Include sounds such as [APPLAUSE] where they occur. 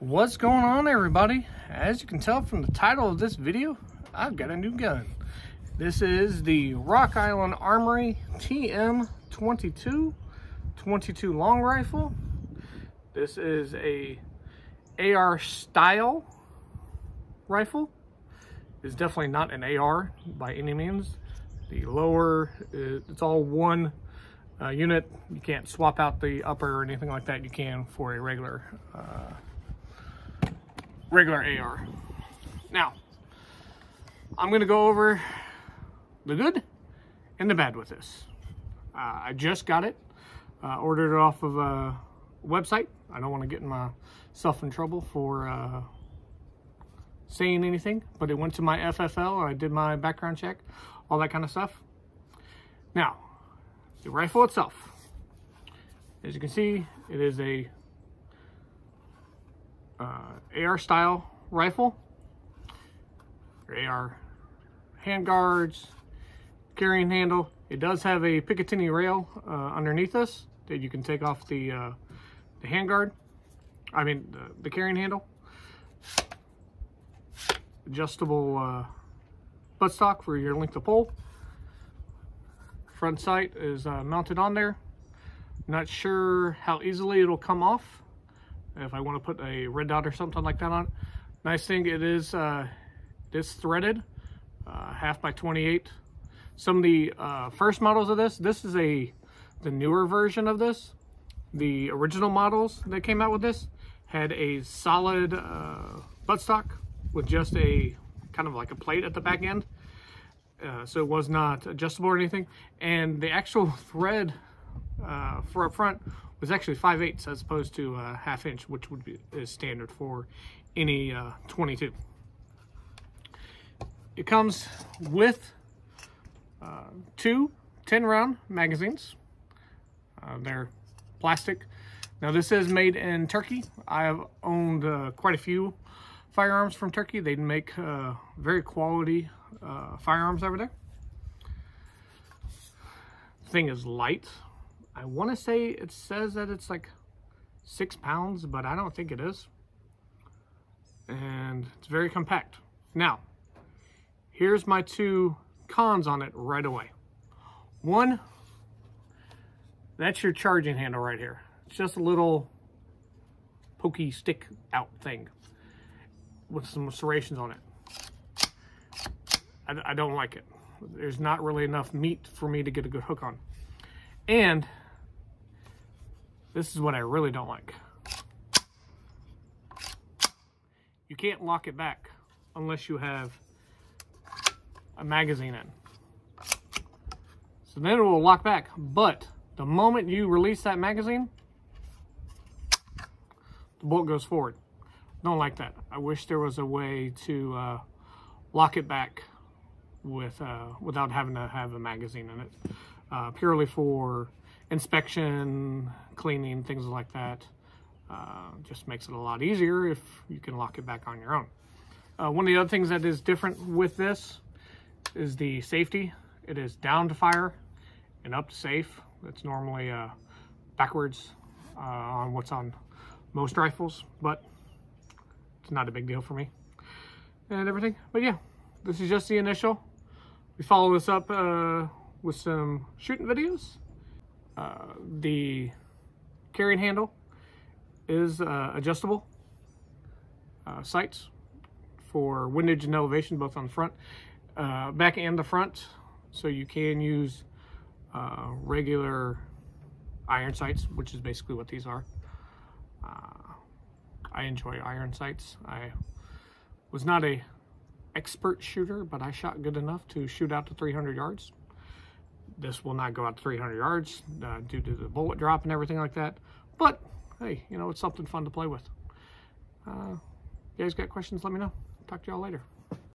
What's going on everybody? As you can tell from the title of this video, I've got a new gun. This is the Rock Island Armory TM22 22 long rifle. This is a AR style rifle. It's definitely not an AR by any means. The lower, it's all one uh, unit. You can't swap out the upper or anything like that. You can for a regular uh, regular AR. Now, I'm going to go over the good and the bad with this. Uh, I just got it, uh, ordered it off of a website. I don't want to get myself in trouble for uh, saying anything, but it went to my FFL. I did my background check, all that kind of stuff. Now, the rifle itself. As you can see, it is a uh, AR style rifle. AR handguards, carrying handle. It does have a Picatinny rail uh, underneath this that you can take off the, uh, the handguard. I mean, the, the carrying handle. Adjustable uh, buttstock for your length of pole. Front sight is uh, mounted on there. Not sure how easily it'll come off if I want to put a red dot or something like that on Nice thing, it is, uh, it is threaded, uh, half by 28. Some of the uh, first models of this, this is a the newer version of this. The original models that came out with this had a solid uh, buttstock with just a kind of like a plate at the back end. Uh, so it was not adjustable or anything. And the actual [LAUGHS] thread uh, for up front was actually 5 eighths as opposed to a half inch, which would be is standard for any uh, 22. It comes with uh, two 10 round magazines. Uh, they're plastic. Now this is made in Turkey. I have owned uh, quite a few firearms from Turkey. They make uh, very quality uh, firearms over there. Thing is light. I want to say it says that it's like six pounds, but I don't think it is. And it's very compact. Now, here's my two cons on it right away. One, that's your charging handle right here. It's just a little pokey stick out thing with some serrations on it. I, I don't like it. There's not really enough meat for me to get a good hook on. And this is what I really don't like. You can't lock it back unless you have a magazine in. So then it will lock back. But the moment you release that magazine, the bolt goes forward. Don't like that. I wish there was a way to uh, lock it back with uh, without having to have a magazine in it. Uh, purely for inspection, cleaning, things like that. Uh, just makes it a lot easier if you can lock it back on your own. Uh, one of the other things that is different with this is the safety. It is down to fire and up to safe. It's normally uh, backwards uh, on what's on most rifles, but it's not a big deal for me and everything. But yeah, this is just the initial. We follow this up uh, with some shooting videos. Uh, the carrying handle is uh, adjustable uh, sights for windage and elevation, both on the front, uh, back and the front. So you can use uh, regular iron sights, which is basically what these are. I enjoy iron sights. I was not a expert shooter, but I shot good enough to shoot out to 300 yards. This will not go out to 300 yards uh, due to the bullet drop and everything like that. But hey, you know, it's something fun to play with. Uh, you guys got questions, let me know. Talk to y'all later.